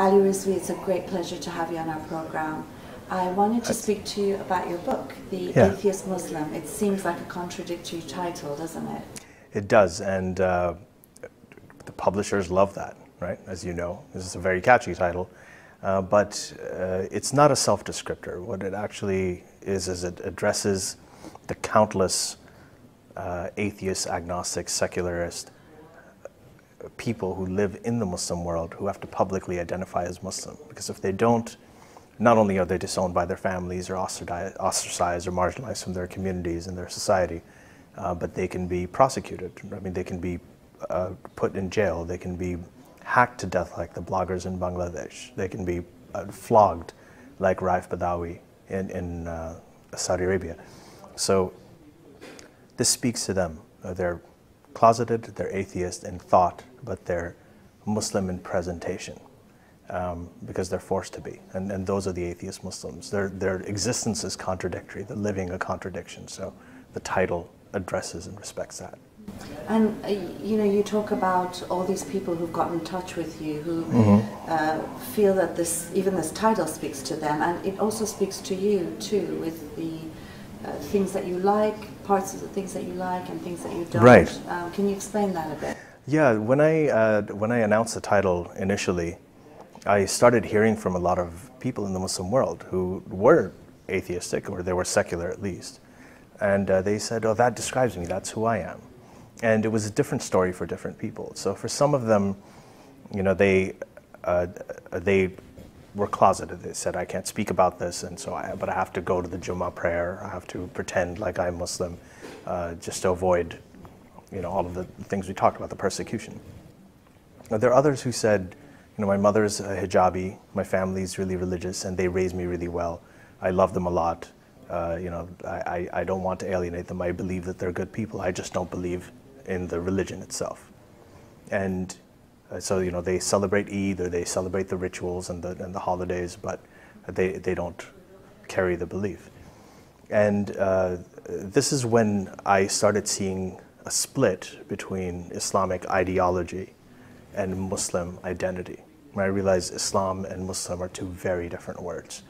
Ali Rizvi, it's a great pleasure to have you on our program. I wanted to speak to you about your book, The Yeah. Atheist Muslim. It seems like a contradictory title, doesn't it? It does, and uh, the publishers love that, right? As you know, this is a very catchy title, uh, but uh, it's not a self-descriptor. What it actually is is it addresses the countless uh, atheist, agnostic, secularist uh, people who live in the Muslim world who have to publicly identify as Muslim. Because if they don't, not only are they disowned by their families or ostracized, or marginalized from their communities and their society, uh, but they can be prosecuted. I mean, they can be uh, put in jail. They can be hacked to death like the bloggers in Bangladesh. They can be uh, flogged like Raif Badawi in, in uh, Saudi Arabia. So this speaks to them. Uh, they're closeted, they're atheist in thought, but they're Muslim in presentation um, because they're forced to be. And, and those are the atheist Muslims. Their, their existence is contradictory, they're living a contradiction. So the title addresses and respects that. And uh, you know, you talk about all these people who've got in touch with you, who Mm-hmm. uh, feel that this, even this title, speaks to them, and it also speaks to you too, with the uh, things that you like, parts of the things that you like, and things that you don't. Right. Um, can you explain that a bit? Yeah, when I, uh, when I announced the title initially, I started hearing from a lot of people in the Muslim world who were atheistic, or they were secular at least. And uh, they said, Oh, that describes me, that's who I am. And it was a different story for different people. So for some of them, you know, they, uh, they were closeted. They said, I can't speak about this, and so I, but I have to go to the Jummah prayer. I have to pretend like I'm Muslim uh, just to avoid, you know, all of the things we talked about, the persecution. Now, there are others who said, you know, my mother's a hijabi, my family's really religious, and they raised me really well. I love them a lot. Uh, you know, I, I, don't want to alienate them. I believe that they're good people. I just don't believe in the religion itself. And uh, so, you know, they celebrate Eid or they celebrate the rituals and the, and the holidays, but they, they don't carry the belief. And uh, this is when I started seeing a split between Islamic ideology and Muslim identity. I realized Islam and Muslim are two very different words.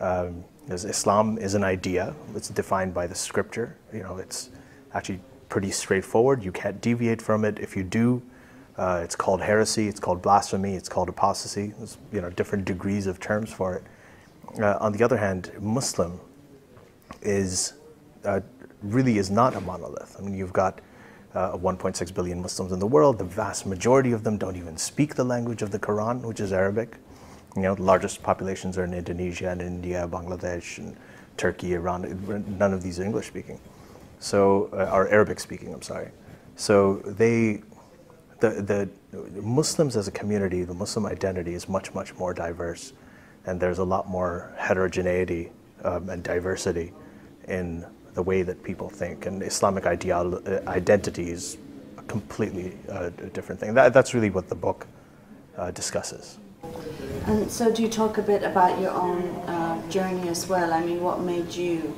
Um, Islam is an idea, it's defined by the scripture. You know, it's actually pretty straightforward. You can't deviate from it. If you do, uh, it's called heresy, it's called blasphemy, it's called apostasy. There's you know, different degrees of terms for it. Uh, on the other hand, Muslim is uh, really is not a monolith. I mean, you've got uh, 1.6 billion Muslims in the world. The vast majority of them don't even speak the language of the Quran, which is Arabic. You know, the largest populations are in Indonesia and India, Bangladesh, and Turkey, Iran. None of these are English speaking, so uh, are Arabic speaking. I'm sorry. So they, the the Muslims as a community, the Muslim identity is much much more diverse, and there's a lot more heterogeneity um, and diversity in the way that people think. And Islamic ideolo- uh, identity is a completely uh, different thing. That, that's really what the book uh, discusses. And so, do you talk a bit about your own uh, journey as well? I mean, what made you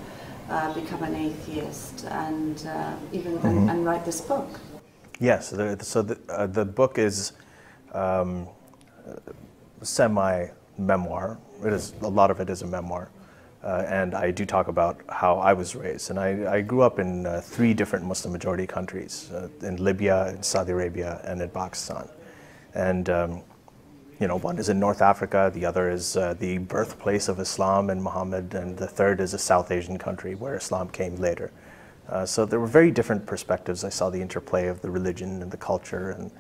uh, become an atheist and uh, even and, and write this book? Yes, the, so the, uh, the book is um, semi memoir. It is a lot of it is a memoir, uh, and I do talk about how I was raised. And I, I grew up in uh, three different Muslim majority countries: uh, in Libya, in Saudi Arabia, and in Pakistan. And um, you know, one is in North Africa, the other is uh, the birthplace of Islam and Muhammad, and the third is a South Asian country where Islam came later. Uh, so there were very different perspectives. I saw the interplay of the religion and the culture and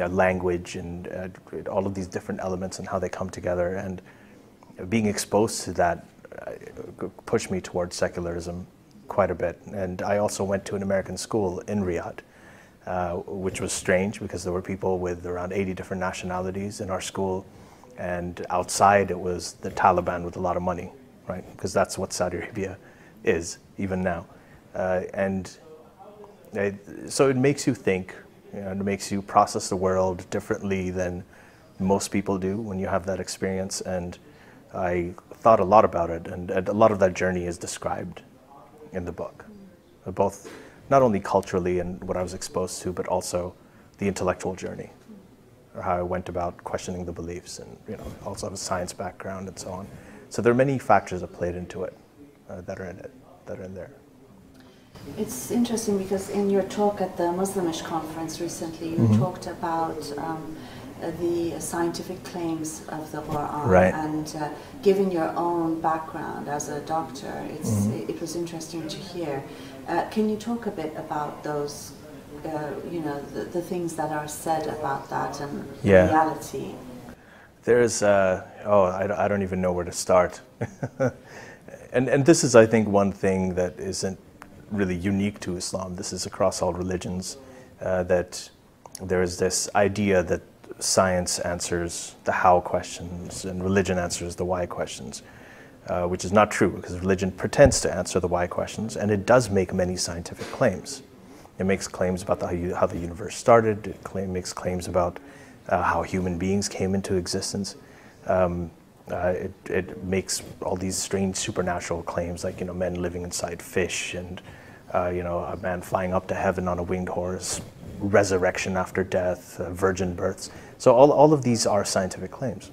uh, language and all of these different elements and how they come together. And being exposed to that pushed me towards secularism quite a bit. And I also went to an American school in Riyadh. Uh, which was strange because there were people with around 80 different nationalities in our school, and outside it was the Taliban with a lot of money, right? Because that's what Saudi Arabia is even now, uh, and it, so it makes you think. You know, it makes you process the world differently than most people do when you have that experience. And I thought a lot about it, and, and a lot of that journey is described in the book, both not only culturally and what I was exposed to, but also the intellectual journey or how I went about questioning the beliefs, and you know, also have a science background and so on. So there are many factors that played into it uh, that are in it, that are in there. It's interesting because in your talk at the Muslimish conference recently, you Mhm. talked about um, the scientific claims of the Quran Right. and uh, given your own background as a doctor, it's, Mhm. it was interesting to hear. Uh, can you talk a bit about those, uh, you know, the, the things that are said about that and Yeah. reality? There's, uh, oh, I, I don't even know where to start. and, and this is, I think, one thing that isn't really unique to Islam. This is across all religions, uh, that there is this idea that science answers the how questions and religion answers the why questions, uh, which is not true because religion pretends to answer the why questions and it does make many scientific claims. It makes claims about the, how, the universe started, it claim, makes claims about uh, how human beings came into existence. Um, uh, it, it makes all these strange supernatural claims like you know men living inside fish and uh, you know a man flying up to heaven on a winged horse, resurrection after death, uh, virgin births. So all, all of these are scientific claims,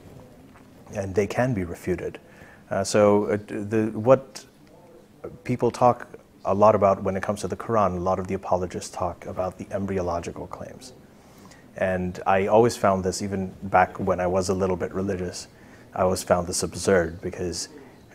and they can be refuted. Uh, so uh, the, what people talk a lot about when it comes to the Quran, a lot of the apologists talk about the embryological claims. And I always found this, even back when I was a little bit religious, I always found this absurd because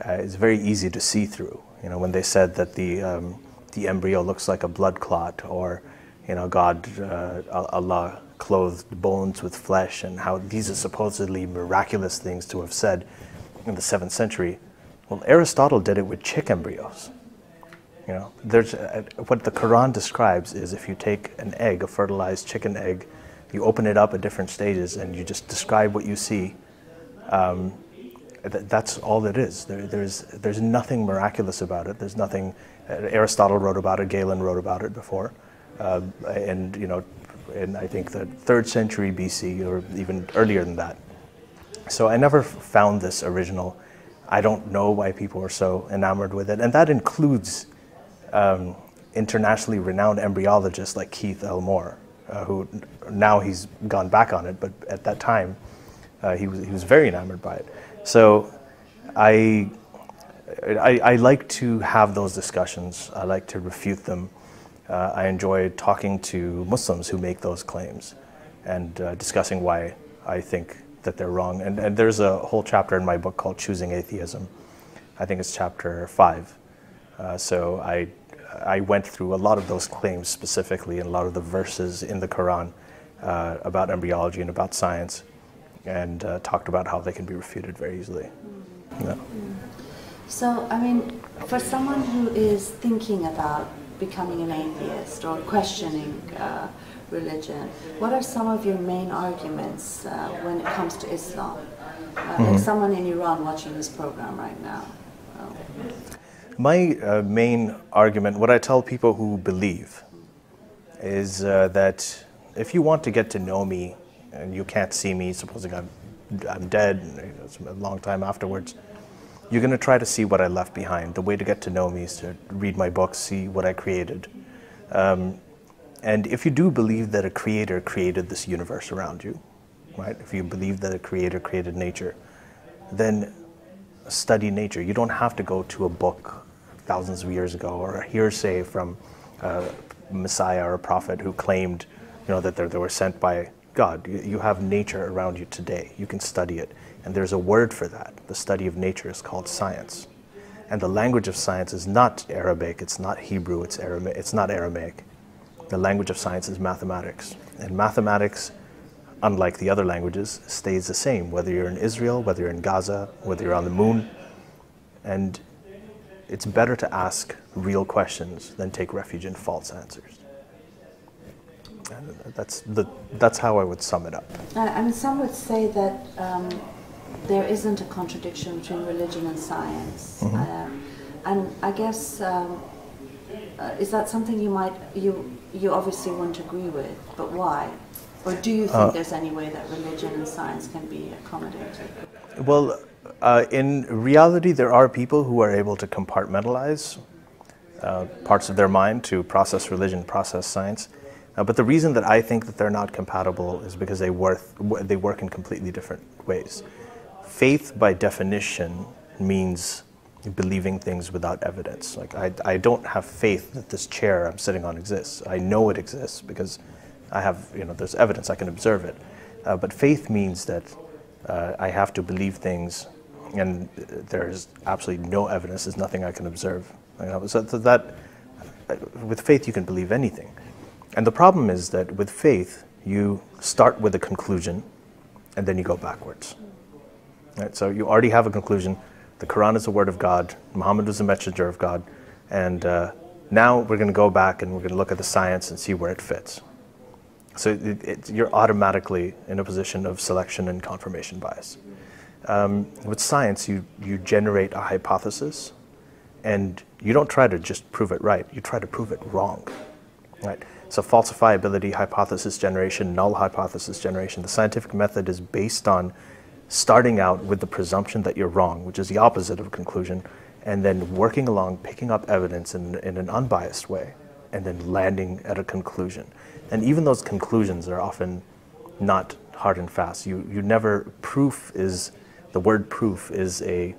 uh, it's very easy to see through. You know, when they said that the, um, the embryo looks like a blood clot, or, you know, God, uh, Allah clothed bones with flesh, and how these are supposedly miraculous things to have said in the seventh century. Well, Aristotle did it with chick embryos. You know, there's uh, what the Quran describes is if you take an egg, a fertilized chicken egg, you open it up at different stages, and you just describe what you see. Um, th- that's all it is. There, there's there's nothing miraculous about it. There's nothing. Uh, Aristotle wrote about it. Galen wrote about it before, uh, and you know, in I think the third century BC or even earlier than that. So I never found this original. I don't know why people are so enamored with it, and that includes um, internationally renowned embryologists like Keith L. Moore, uh, who now he's gone back on it, but at that time uh, he, was, he was very enamored by it. So I, I, I like to have those discussions. I like to refute them. Uh, I enjoy talking to Muslims who make those claims and uh, discussing why I think that they're wrong. And, and there's a whole chapter in my book called Choosing Atheism. I think it's chapter five. Uh, so I, I went through a lot of those claims specifically and a lot of the verses in the Quran uh, about embryology and about science and uh, talked about how they can be refuted very easily. Yeah. So, I mean, for someone who is thinking about becoming an atheist or questioning uh, religion, what are some of your main arguments uh, when it comes to Islam? Uh, Like someone in Iran watching this program right now. Oh. My uh, main argument, what I tell people who believe, is uh, that if you want to get to know me and you can't see me, supposing I'm, I'm dead, it's a long time afterwards, you're going to try to see what I left behind. The way to get to know me is to read my books, see what I created. Um, and if you do believe that a creator created this universe around you, right? If you believe that a creator created nature, then study nature. You don't have to go to a book thousands of years ago or a hearsay from a Messiah or a prophet who claimed, you know, that they, they were sent by God. You, have nature around you today. You can study it. And there's a word for that. The study of nature is called science. And the language of science is not Arabic, it's not Hebrew, it's, Arama- it's not Aramaic. The language of science is mathematics. And mathematics unlike the other languages, stays the same, whether you're in Israel, whether you're in Gaza, whether you're on the moon. And it's better to ask real questions than take refuge in false answers. That's, the, that's how I would sum it up. Uh, I mean, some would say that um, there isn't a contradiction between religion and science. Uh, and I guess, um, uh, is that something you might, you, you obviously wouldn't agree with, but why? Or do you think there's any way that religion and science can be accommodated? Well, uh, in reality, there are people who are able to compartmentalize uh, parts of their mind to process religion, process science. Uh, but the reason that I think that they're not compatible is because they work, they work in completely different ways. Faith, by definition, means believing things without evidence. Like, I, I don't have faith that this chair I'm sitting on exists. I know it exists because I have, you know, there's evidence, I can observe it. Uh, but faith means that uh, I have to believe things and there's absolutely no evidence, there's nothing I can observe. So that, uh, with faith, you can believe anything. And the problem is that with faith, you start with a conclusion and then you go backwards. Right? So you already have a conclusion. The Quran is the word of God, Muhammad was a messenger of God, and uh, now we're going to go back and we're going to look at the science and see where it fits. So it, it, you're automatically in a position of selection and confirmation bias. Um, with science, you, you generate a hypothesis and you don't try to just prove it right, you try to prove it wrong. Right? So falsifiability, hypothesis generation, null hypothesis generation. The scientific method is based on starting out with the presumption that you're wrong, which is the opposite of a conclusion, and then working along, picking up evidence in, in an unbiased way, and then landing at a conclusion. And even those conclusions are often not hard and fast. You, you never, proof is, the word proof is a,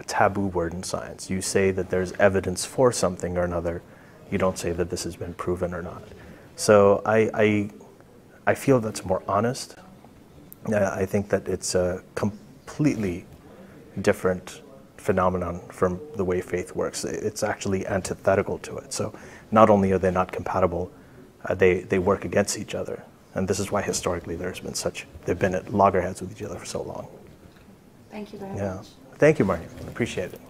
a taboo word in science. You say that there's evidence for something or another, you don't say that this has been proven or not. So I, I, I feel that's more honest. Uh, I think that it's a completely different phenomenon from the way faith works. It's actually antithetical to it. So not only are they not compatible, uh, they, they work against each other. And this is why historically there's been such, they've been at loggerheads with each other for so long. Thank you very Yeah. much. Thank you, Maryam. Appreciate it.